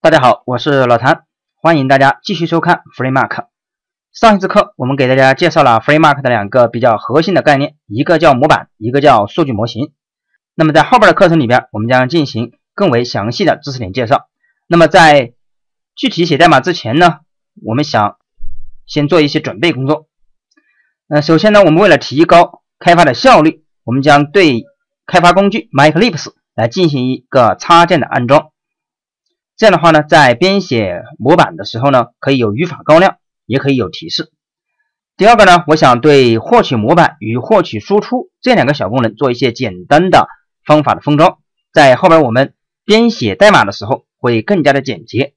大家好，我是老谭，欢迎大家继续收看 FreeMark。上一次课我们给大家介绍了 FreeMark 的两个比较核心的概念，一个叫模板，一个叫数据模型。那么在后边的课程里边，我们将进行更为详细的知识点介绍。那么在具体写代码之前呢，我们想先做一些准备工作。那首先呢，我们为了提高开发的效率，我们将对开发工具 MyEclipse 来进行一个插件的安装。这样的话呢，在编写模板的时候呢，可以有语法高亮，也可以有提示。第二个呢，我想对获取模板与获取输出这两个小功能做一些简单的方法的封装，在后边我们编写代码的时候会更加的简洁。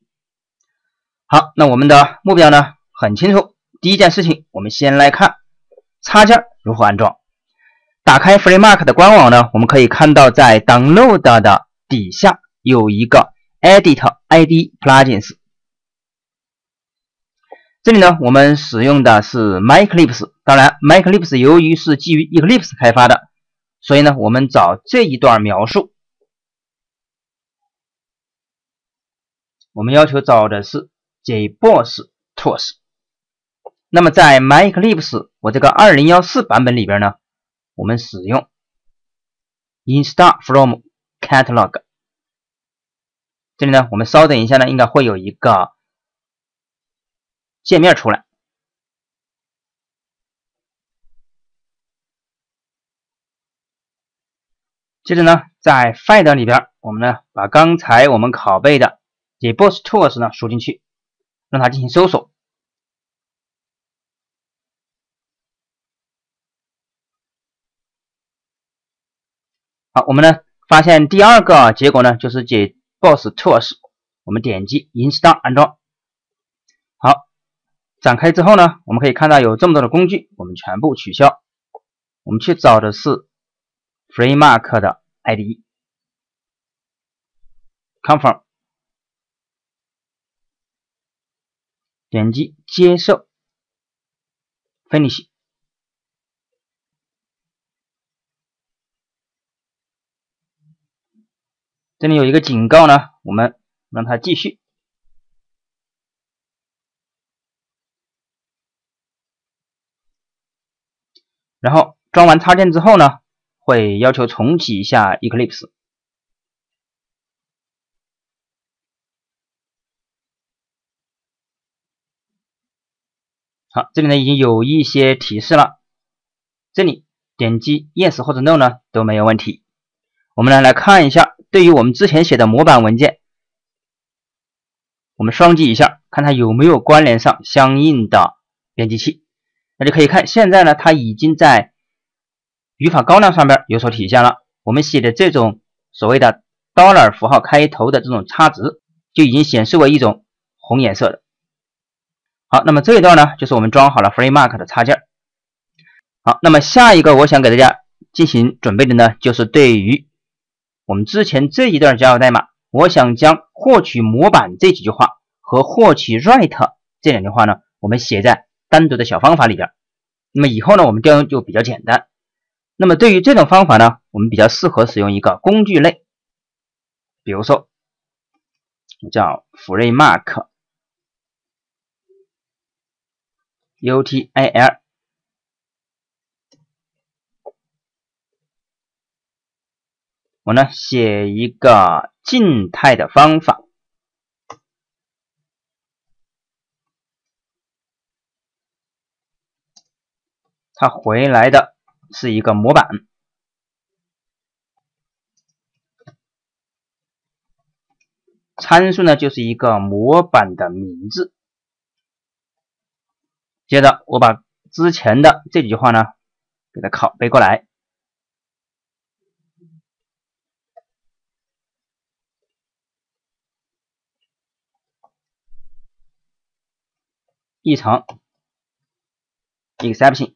好，那我们的目标呢很清楚，第一件事情，我们先来看插件如何安装。打开 FreeMark 的官网呢，我们可以看到在 Download 的底下有一个 Edit ID Plugins。这里呢，我们使用的是 MyEclipse。当然，MyEclipse 由于是基于 Eclipse 开发的，所以呢，我们找这一段描述，我们要求找的是 JBoss Tools。那么在 MyEclipse 我这个2014版本里边呢。我们使用 install from catalog。这里呢，我们稍等一下呢，应该会有一个界面出来。接着呢，在 find 里边，我们呢把刚才我们拷贝的 JBoss Tools 呢输进去，让它进行搜索。好，我们呢发现第二个结果呢就是解 Boss Tools，我们点击 Install 安装。好，展开之后呢，我们可以看到有这么多的工具，我们全部取消。我们去找的是 FreeMark 的 ID，Confirm，点击接受，Finish。这里有一个警告呢，我们让它继续。然后装完插件之后呢，会要求重启一下 Eclipse。好，这里呢已经有一些提示了，这里点击 Yes 或者 No 呢都没有问题。我们来来看一下。对于我们之前写的模板文件，我们双击一下，看它有没有关联上相应的编辑器。那就可以看，现在呢，它已经在语法高亮上边有所体现了。我们写的这种所谓的 dollar 符号开头的这种差值，就已经显示为一种红颜色的。好，那么这一段呢，就是我们装好了 FreeMark 的插件。好，那么下一个我想给大家进行准备的呢，就是对于我们之前这一段 Java 代码，我想将获取模板这几句话和获取 write 这两句话呢，我们写在单独的小方法里边。那么以后呢，我们调用就比较简单。那么对于这种方法呢，我们比较适合使用一个工具类，比如说叫 FreeMark util。我呢写一个静态的方法，它回来的是一个模板，参数呢就是一个模板的名字。接着我把之前的这几句话呢给它拷贝过来。异常 exception，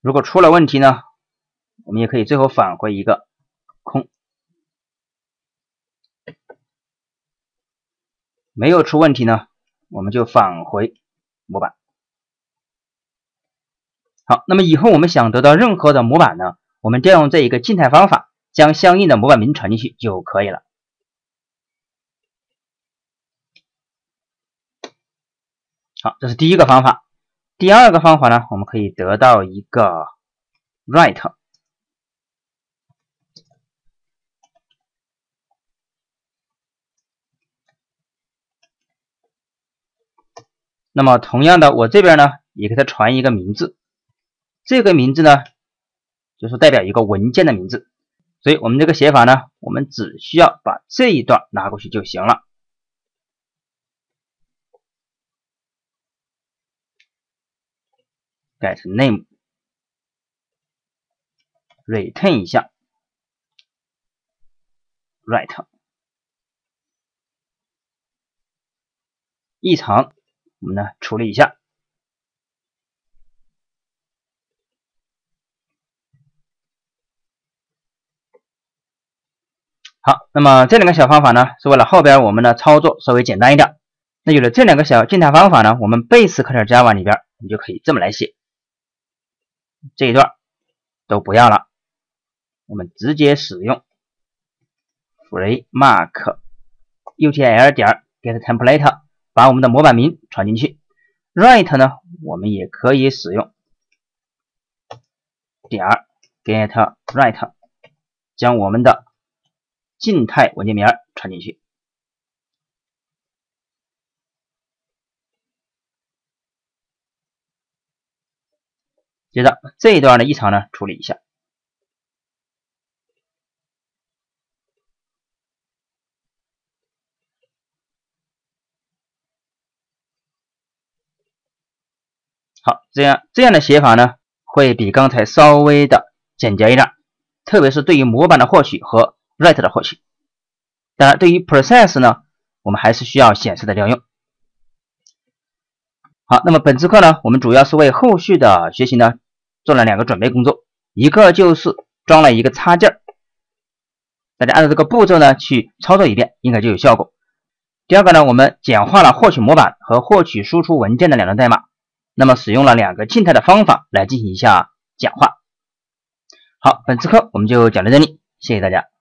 如果出了问题呢，我们也可以最后返回一个空。没有出问题呢，我们就返回模板。好，那么以后我们想得到任何的模板呢，我们调用这一个静态方法。将相应的模板名传进去就可以了。好，这是第一个方法。第二个方法呢，我们可以得到一个 right。那么同样的，我这边呢也给它传一个名字，这个名字呢就是代表一个文件的名字，所以我们这个写法呢，我们只需要把这一段拿过去就行了。改成 name，return 一下 right 异常，我们呢处理一下。好，那么这两个小方法呢，是为了后边我们的操作稍微简单一点。那有了这两个小静态方法呢，我们 base 课点 Java 里边，你就可以这么来写。这一段都不要了，我们直接使用 FreeMark UTL 点 getTemplate 把我们的模板名传进去。Write 呢，我们也可以使用点 getWrite 将我们的静态文件名传进去。接着这一段的异常呢，处理一下。好，这样这样的写法呢，会比刚才稍微的简洁一点，特别是对于模板的获取和 write 的获取。当然，对于 process 呢，我们还是需要显示的调用。好，那么本次课呢，我们主要是为后续的学习呢做了两个准备工作，一个就是装了一个插件，大家按照这个步骤呢去操作一遍，应该就有效果。第二个呢，我们简化了获取模板和获取输出文件的两段代码，那么使用了两个静态的方法来进行一下简化。好，本次课我们就讲到这里，谢谢大家。